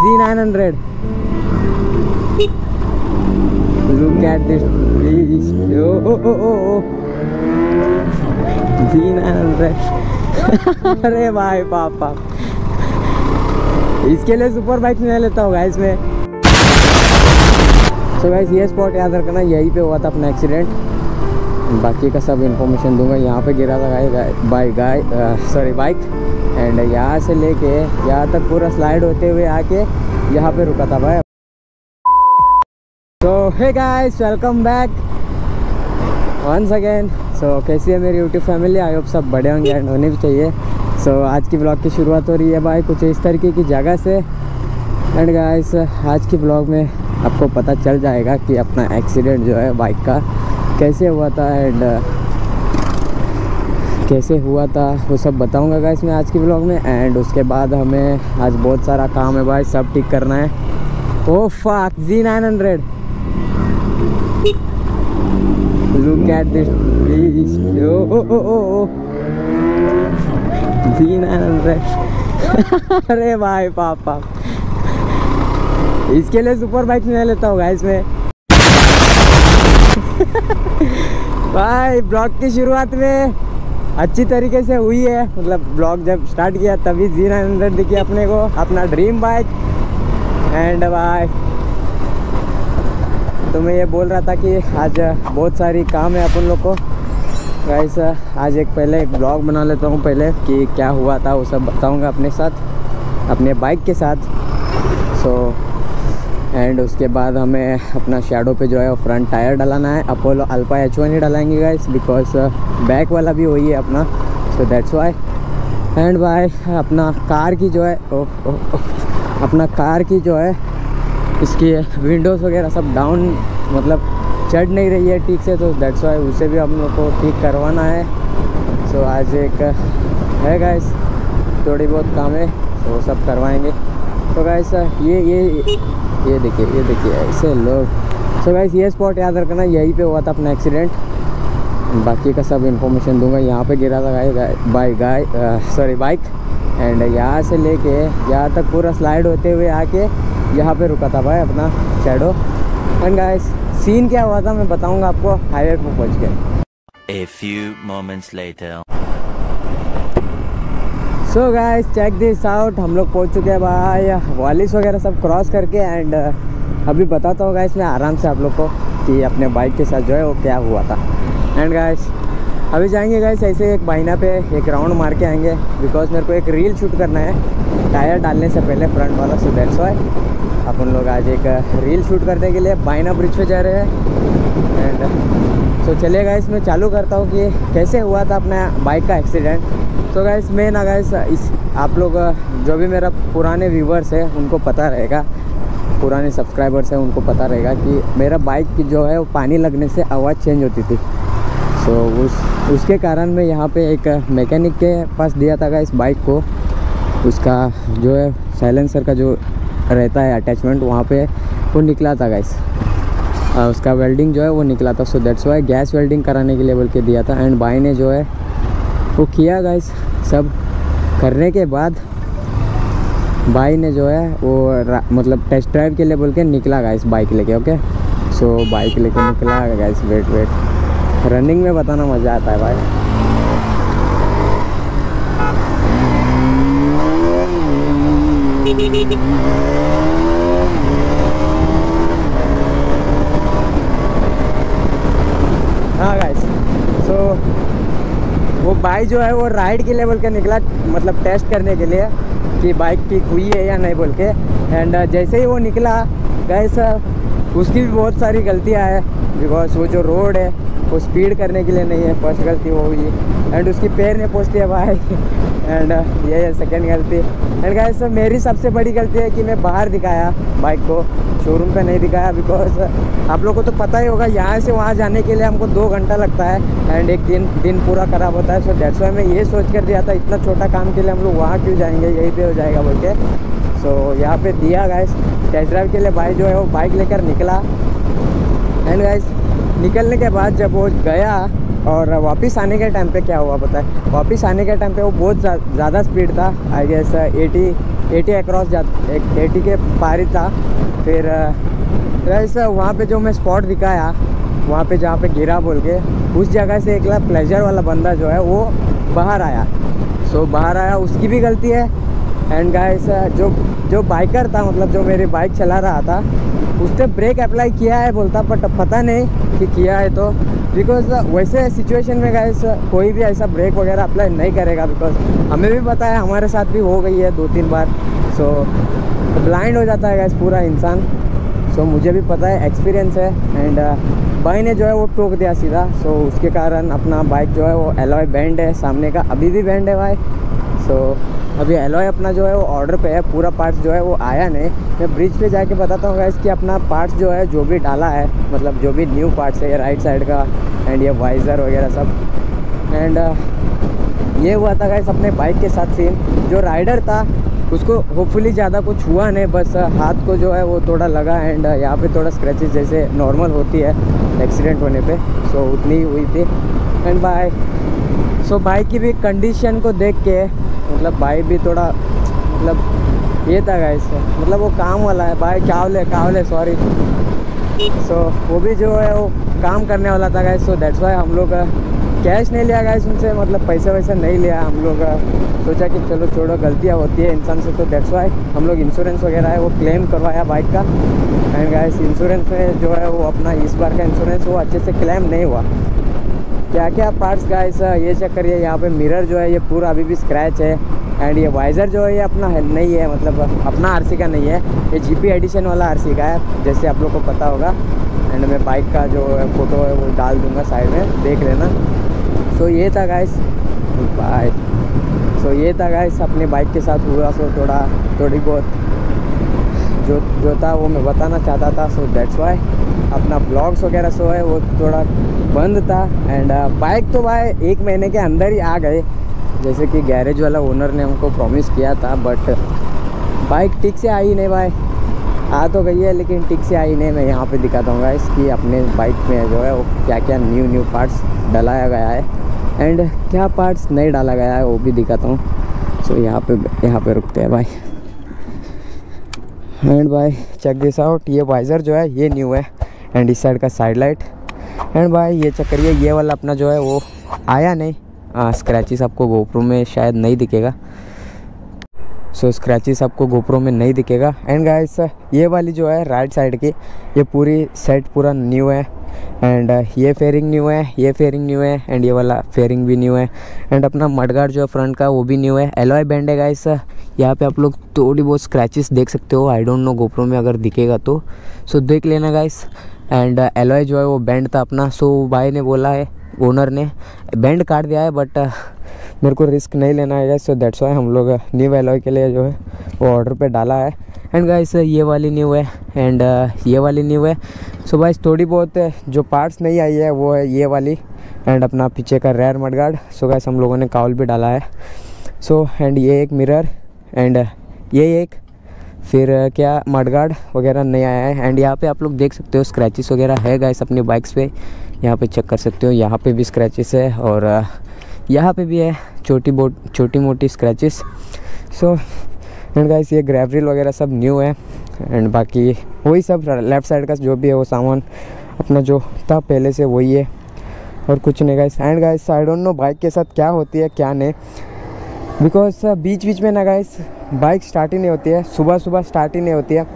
Z900. Look at this beast. Oh, oh, oh, oh, oh. Z900. अरे भाई बाप इसके लिए सुपर बाइक नहीं लेता होगा इसमें सो so गाइस ये स्पॉट याद रखना यहीं पे हुआ था अपना एक्सीडेंट बाकी का सब इन्फॉर्मेशन दूँगा यहाँ पे गिरा था guy by guy sorry bike and यहाँ से लेके यहाँ तक पूरा स्लाइड होते हुए आके यहाँ पे रुका था भाई। तो hey guys welcome back once again so कैसी है मेरी यूट्यूब फैमिली आई होप सब बड़े होंगे एंड होने भी चाहिए। सो so, आज की ब्लॉग की शुरुआत हो रही है भाई कुछ इस तरीके की जगह से। एंड गाइस आज की ब्लॉग में आपको पता चल जाएगा कि अपना एक्सीडेंट जो है बाइक का कैसे हुआ था एंड कैसे हुआ था वो सब बताऊँगा गाइस मैं आज के ब्लॉग में एंड उसके बाद हमें आज बहुत सारा काम है भाई सब ठीक करना है। ओ फाक जी nine hundred oh, oh, oh, oh, oh. Z900 अरे भाई पापा। इसके लिए सुपर बाइक नहीं लेता होगा इसमें भाई ब्लॉग की शुरुआत में अच्छी तरीके से हुई है। मतलब ब्लॉग जब स्टार्ट किया, तभी जी नाइन हंड्रेड दिखी अपने को। अपना ड्रीम बाइक एंड बाय तो मैं ये बोल रहा था कि आज बहुत सारी काम है अपन लोग को। गाइस आज एक पहले एक ब्लॉग बना लेता हूँ पहले, कि क्या हुआ था वो सब बताऊँगा अपने साथ, अपने बाइक के साथ। सो एंड उसके बाद हमें अपना शेडो पे जो है फ्रंट टायर डलाना है। अपोलो अल्पा एच वन ही डलाएँगे गाइस बिकॉज़ बैक वाला भी वही है अपना। So that's why and by अपना कार की जो है ओ, ओ, ओ, अपना कार की जो है इसकी विंडोज़ वगैरह सब डाउन मतलब चढ़ नहीं रही है ठीक से तो दैट्स वाई उसे भी हम लोग को ठीक करवाना है। सो so, आज एक है गाइस थोड़ी बहुत काम है तो वो सब करवाएँगे। तो गाइस ये ये ये देखिए ये देखिए, ऐसे लोग। सो गाइस ये स्पॉट याद रखना, यहीं पे हुआ था अपना एक्सीडेंट बाकी का सब इन्फॉर्मेशन दूँगा। यहाँ पे गिरा था guy by guy sorry bike and यहाँ से लेके, यहाँ तक पूरा स्लाइड होते हुए आके, यहाँ पे रुका था भाई अपना शेडो एंड गाइस सीन क्या हुआ था मैं बताऊँगा आपको हाईवे पर पहुँच के. So guys check this out हम लोग पहुँच चुके हैं भाई वालिस वगैरह सब क्रॉस करके एंड अभी बताता हूँ गाइस मैं आराम से आप लोग को कि अपने बाइक के साथ जो है वो क्या हुआ था। एंड गाइस अभी जाएँगे गाइस ऐसे एक महीना पे, एक राउंड मार के आएँगे बिकॉज़ मेरे को एक रील शूट करना है। टायर डालने से पहले फ्रंट वाला सो वाई अपन लोग आज एक रील शूट करने के लिए बाइना ब्रिज पे जा रहे हैं। एंड सो चलिए गाइस मैं चालू करता हूँ कि कैसे हुआ था अपना बाइक का एक्सीडेंट तो गाइस मैं ना गाइस इस आप लोग जो भी मेरा पुराने व्यूवर्स है उनको पता रहेगा पुराने सब्सक्राइबर्स हैं उनको पता रहेगा कि मेरा बाइक की जो है वो पानी लगने से आवाज़ चेंज होती थी। सो so, उस उसके कारण मैं यहाँ पे एक मैकेनिक के पास दिया था इस बाइक को। उसका जो है साइलेंसर का जो रहता है अटैचमेंट वहाँ पे वो निकला था गाइस उसका वेल्डिंग जो है वो निकला था। So that's why gas welding कराने के लिए बोल के दिया था। एंड बाई ने जो है वो किया गाइस सब करने के बाद भाई ने जो है वो मतलब टेस्ट ड्राइव के लिए बोल के निकला गाइस बाइक लेके ओके सो बाइक लेके निकला गाइस वेट वेट रनिंग में बताना मज़ा आता है, भाई. हाँ गाइस सो वो बाइक जो है वो राइड के लेवल का निकला मतलब टेस्ट करने के लिए कि बाइक ठीक हुई है या नहीं बोल के। एंड जैसे ही वो निकला गैस उसकी भी बहुत सारी गलतियाँ है बिकॉज़ वो जो रोड है, वो स्पीड करने के लिए नहीं है फ़र्स्ट गलती वो हुई। एंड उसकी पैर ने पहुँचती है भाई। एंड ये है सेकेंड गलती। एंड गैस मेरी सबसे बड़ी गलती है कि मैं बाहर दिखाया बाइक को। शोरूम पे नहीं दिखाया बिकॉज़ आप लोगों को तो पता ही होगा यहाँ से वहाँ जाने के लिए हमको दो घंटा लगता है एंड एक दिन दिन पूरा ख़राब होता है सो डेट्स वाई मैं ये सोच कर दिया था इतना छोटा काम के लिए हम लोग वहाँ क्यों जाएँगे यहीं पे हो जाएगा बोल के। सो यहाँ पे दिया गैस टेस्ट ड्राइव के लिए भाई जो है वो बाइक लेकर निकला। एंड गैस निकलने के बाद जब वो गया और वापस आने के टाइम पे क्या हुआ पता है वापस आने के टाइम पे वो बहुत ज़्यादा जा, स्पीड था I guess eighty eighty across जा एटी के पार था। फिर गाइस वहाँ पे जो मैं स्पॉट दिखाया वहाँ पे जहाँ पे गिरा बोल के उस जगह से एक प्लेजर वाला बंदा जो है वो बाहर आया। सो so, बाहर आया उसकी भी गलती है। एंड गाइस जो जो बाइकर था मतलब जो मेरी बाइक चला रहा था उसने ब्रेक अप्लाई किया है बोलता बट पता नहीं कि किया है तो। बिकॉज़ वैसे सिचुएशन में गाइस कोई भी ऐसा ब्रेक वगैरह अप्लाई नहीं करेगा बिकॉज़ हमें भी पता है हमारे साथ भी हो गई है दो तीन बार। सो so, ब्लाइंड हो जाता है गैस पूरा इंसान। सो so, मुझे भी पता है एक्सपीरियंस है। एंड uh, भाई ने जो है वो टोक दिया सीधा। सो so, उसके कारण अपना बाइक जो है वो एलॉय बैंड है सामने का अभी भी बैंड है भाई। सो so, अभी एलॉय अपना जो है वो ऑर्डर पे है पूरा पार्ट्स जो है वो आया नहीं। मैं ब्रिज पे जाके बताता हूँ इसकी अपना पार्ट्स जो है जो भी डाला है मतलब जो भी न्यू पार्ट्स है राइट साइड का एंड ये वाइज़र वगैरह सब। एंड uh, ये हुआ था गाइस अपने बाइक के साथ सीन जो राइडर था उसको होपफुली ज़्यादा कुछ हुआ नहीं बस हाथ को जो है वो थोड़ा लगा एंड यहाँ पे थोड़ा स्क्रैचेस जैसे नॉर्मल होती है एक्सीडेंट होने पे। सो उतनी हुई थी। एंड बाय सो बाइक की भी कंडीशन को देख के मतलब बाइक भी थोड़ा मतलब ये था गाइस मतलब वो काम वाला है bike Kawale Kawale sorry so वो भी जो है वो काम करने वाला था गाइस सो दैट्स वाई हम लोग कैश नहीं लिया गाइस उनसे मतलब पैसा वैसा नहीं लिया हम लोग। सोचा कि चलो छोड़ो, गलतियाँ होती है इंसान से तो दैट्स वाई हम लोग इंश्योरेंस वगैरह है, वो क्लेम करवाया बाइक का। एंड गाइस इंश्योरेंस में जो है वो अपना इस बार का इंश्योरेंस वो अच्छे से क्लेम नहीं हुआ। क्या क्या पार्ट्स गाइस ये चेक करिए यहाँ पे मिरर जो है, ये पूरा अभी भी स्क्रैच है एंड ये वाइज़र जो है, ये अपना है, नहीं है मतलब अपना आरसी का नहीं है। ये जीपी एडिशन वाला आरसी का है, जैसे आप लोग को पता होगा। एंड मैं बाइक का जो फ़ोटो है, वो डाल दूँगा साइड में, देख लेना। सो ये था गाइस बाय सो ये था गाइस अपने बाइक के साथ हुआ सो थोड़ा, थोड़ी बहुत जो जो था वो मैं बताना चाहता था सो दैट्स वाई अपना ब्लॉग्स वगैरह सो है, वो थोड़ा बंद था एंड बाइक तो भाई एक महीने के अंदर ही आ गए। जैसे कि गैरेज वाला ओनर ने हमको प्रॉमिस किया था बट बाइक ठीक से आई नहीं भाई। आ तो गई है, लेकिन ठीक से आई नहीं। मैं यहाँ पे दिखाता हूँ इसकी अपने बाइक में जो है वो क्या क्या न्यू न्यू पार्ट्स डलाया गया है। एंड क्या पार्ट्स नहीं डाला गया है, वो भी दिखाता हूँ। सो यहाँ पे यहाँ पे रुकते हैं भाई। एंड भाई चेक दिस आउट ये वाइज़र जो है ये न्यू है. एंड इस साइड का साइड लाइट एंड भाई ये चेक करिए ये वाला अपना जो है वो आया नहीं. स्क्रैचेस आपको गोप्रो में शायद नहीं दिखेगा. सो so, स्क्रैचेस आपको गोप्रो में नहीं दिखेगा. एंड गाइस ये वाली जो है राइट साइड की ये पूरी सेट पूरा न्यू है. एंड ये फेयरिंग न्यू है ये फेयरिंग न्यू है एंड ये वाला फेयरिंग भी न्यू है. एंड अपना मडगार्ड जो है फ्रंट का वो भी न्यू है. एलॉय बैंड है गाइस यहाँ पे आप लोग थोड़ी बहुत स्क्रैचेस देख सकते हो. आई डोंट नो गोप्रो में अगर दिखेगा तो. सो so, देख लेना गाइस एंड एलॉय जो है वो बैंड था अपना. सो so, भाई ने बोला है ओनर ने बैंड काट दिया है बट मेरे को रिस्क नहीं लेना है सो दैट्स वाई हम लोग न्यू एलॉय के लिए जो है वो ऑर्डर पर डाला है. एंड गाइस ये वाली न्यू है. एंड ये वाली न्यू है. सो so, गाइस थोड़ी बहुत जो पार्ट्स नहीं आई है वो है ये वाली. एंड अपना पीछे का रेयर मडगार्ड सो गाइस हम लोगों ने काउल भी डाला है. सो so, एंड ये एक मिरर एंड ये एक. फिर क्या मडगार्ड वगैरह नहीं आया है. एंड यहाँ पे आप लोग देख सकते हो स्क्रैचेस वगैरह है गाइस अपनी बाइक्स पे. यहाँ पे चेक कर सकते हो. यहाँ पे भी स्क्रैचेस है और यहाँ पे भी है छोटी बोट छोटी मोटी स्क्रैचेस सो एंड गाइस ये ग्रेवरिल वगैरह सब न्यू है। एंड बाकी वही सब लेफ़्ट साइड का जो भी है वो सामान अपना जो था पहले से वही है। और कुछ नहीं guys and guys I don't know bike के साथ क्या होती है क्या नहीं। बिकॉज़ बीच बीच में ना गाइस बाइक स्टार्ट ही नहीं होती है। सुबह सुबह स्टार्ट ही नहीं होती है।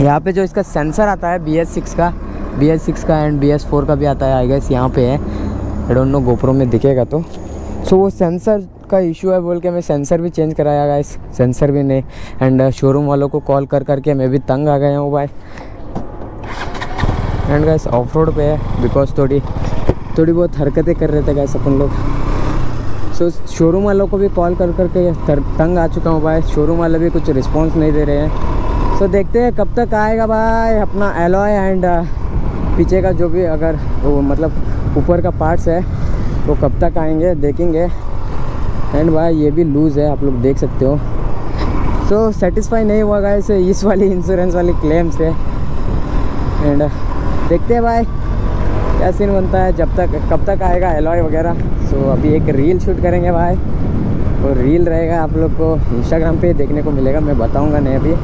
यहाँ पे जो इसका सेंसर आता है बी एस सिक्स का बी एस सिक्स का एंड बी एस फोर का भी आता है आई गेस यहाँ पे है। आई डोंट नो गोप्रो में दिखेगा तो। सो so, वो सेंसर का इशू है बोल के मैं सेंसर भी चेंज कराया गाइस सेंसर भी नहीं. एंड शोरूम वालों को कॉल कर करके मैं भी तंग आ गया हूँ भाई. एंड गैस ऑफ़ रोड पे है बिकॉज़ थोड़ी थोड़ी बहुत हरकतें कर रहे थे गैस अपन लोग. सो शोरूम वालों को भी कॉल कर करके तंग आ चुका हूँ भाई. शोरूम वाले भी कुछ रिस्पॉन्स नहीं दे रहे हैं. सो so, देखते हैं कब तक आएगा भाई अपना एलॉय एंड पीछे का जो भी अगर वो मतलब ऊपर का पार्ट्स है वो कब तक आएँगे देखेंगे. एंड भाई ये भी लूज़ है आप लोग देख सकते हो। सो so, सेटिस्फाई नहीं हुआ गाइस इसे इस वाली इंश्योरेंस वाली क्लेम से एंड देखते हैं भाई क्या सीन बनता है जब तक कब तक आएगा एलॉय वगैरह। सो so, अभी एक रील शूट करेंगे भाई। और रील रहेगा आप लोग को इंस्टाग्राम पे देखने को मिलेगा मैं बताऊँगा नहीं अभी।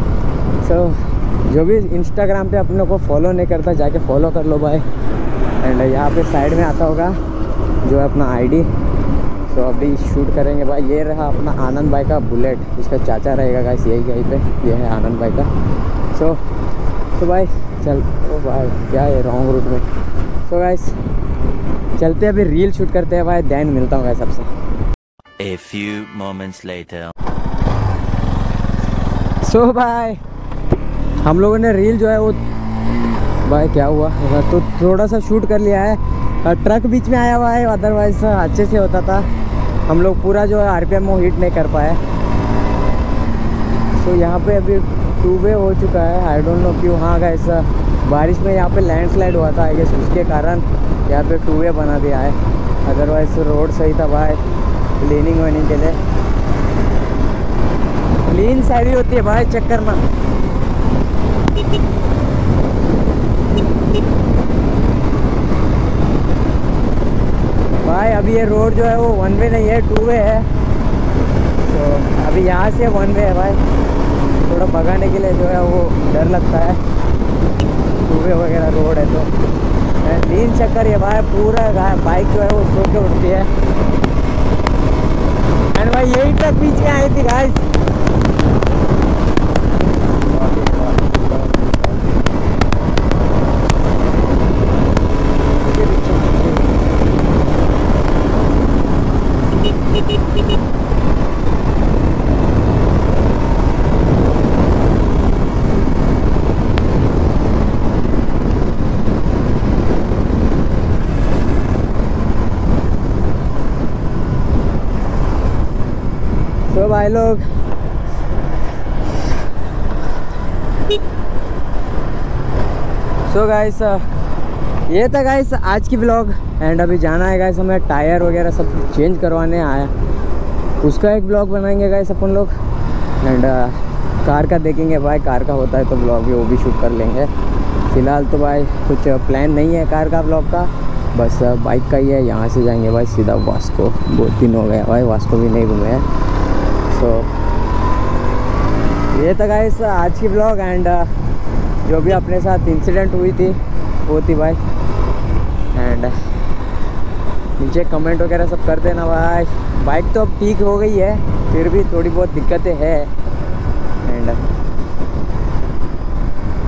सो so, जो भी इंस्टाग्राम पे अपने को फॉलो नहीं करता जाके फॉलो कर लो भाई। एंड यहाँ पे साइड में आता होगा जो है अपना आईडी सो अभी शूट करेंगे भाई। ये रहा अपना आनंद भाई का बुलेट इसका चाचा रहेगा गाइस यही यहीं पे। ये है आनंद भाई का। सो तो भाई चल ओ भाई क्या है रॉन्ग रूट में? सो गाइस चलते अभी रील शूट करते हैं भाई। दैन मिलता हूँ गाइस सबसे A few moments later. So so, भाई हम लोगों ने रील जो है वो भाई क्या हुआ? तो थोड़ा सा शूट कर लिया है। ट्रक बीच में आया हुआ है अदरवाइज़ अच्छे से होता था। हम लोग पूरा जो है आरपीएम वो हिट नहीं कर पाए। तो यहाँ पे अभी टू वे हो चुका है। आई डोंट नो क्यों। हाँ ऐसा बारिश में यहाँ पे लैंडस्लाइड हुआ था आई गेस उसके कारण यहाँ पे टू वे बना दिया है। अदरवाइज़ रोड सही था भाई क्लीनिंग वनिंग के लिए। क्लीन साइड होती है भाई चेक करना भाई अभी ये रोड जो है वो वन वे नहीं है टू वे है। तो अभी यहाँ से वन वे है भाई। थोड़ा भगाने के लिए जो है वो डर लगता है। टू वे वगैरह रोड है तो। तीन चक्कर ये भाई पूरा बाइक जो है वो सो के उठती है। एंड भाई यही तक पीछे आई थी गाइस तो भाई लोग सो so गाइस ये था गाइस आज की ब्लॉग एंड अभी जाना है गाइस हमें टायर वगैरह सब चेंज करवाने आया उसका एक ब्लॉग बनाएँगे गाइस अपन लोग एंड कार का देखेंगे भाई, कार का होता है तो ब्लॉग भी, वो भी शूट कर लेंगे। फ़िलहाल तो भाई कुछ प्लान नहीं है कार का ब्लॉग का, बस बाइक का ही है, यहाँ से जाएँगे भाई सीधा वास्को। बहुत दिन हो गया भाई, वास्को भी नहीं घूमे हैं। सो ये तो गाइस आज की ब्लॉग एंड जो भी अपने साथ इंसिडेंट हुई थी, वो थी भाई। एंड नीचे कमेंट वगैरह सब कर देना भाई। बाइक तो अब ठीक हो गई है, फिर भी थोड़ी बहुत दिक्कतें हैं। एंड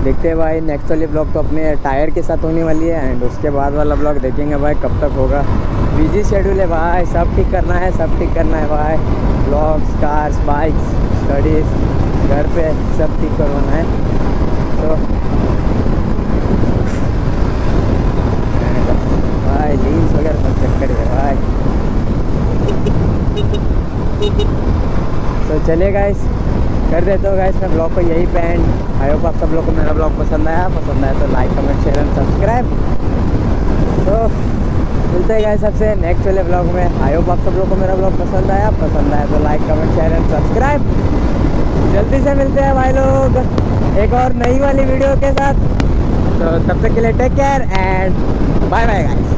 देखते हैं भाई नेक्स्ट वाली ब्लॉग तो अपने टायर के साथ होने वाली है एंड उसके बाद वाला ब्लॉग देखेंगे भाई कब तक होगा। बिज़ी शेड्यूल है भाई, सब ठीक करना है, सब ठीक करना है भाई। ब्लॉग्स कार्स बाइक्स स्टडीज़ घर पे सब ठीक करवाना है। तो भाई लीन्स वगैरह सब चक्कर है भाई। तो चलिए गाइस कर देते हो गाइस मैं ब्लॉग को यही पे आई होप आप सब लोग को मेरा ब्लॉग पसंद आया. पसंद आया तो like comment share and subscribe तो मिलते हैं गाइस सबसे नेक्स्ट वाले ब्लॉग में. आई होप आप सब लोग को मेरा ब्लॉग पसंद आया. पसंद आया तो like comment share and subscribe जल्दी से मिलते हैं भाई लोग एक और नई वाली वीडियो के साथ. तो तब तक के लिए take care and bye bye guys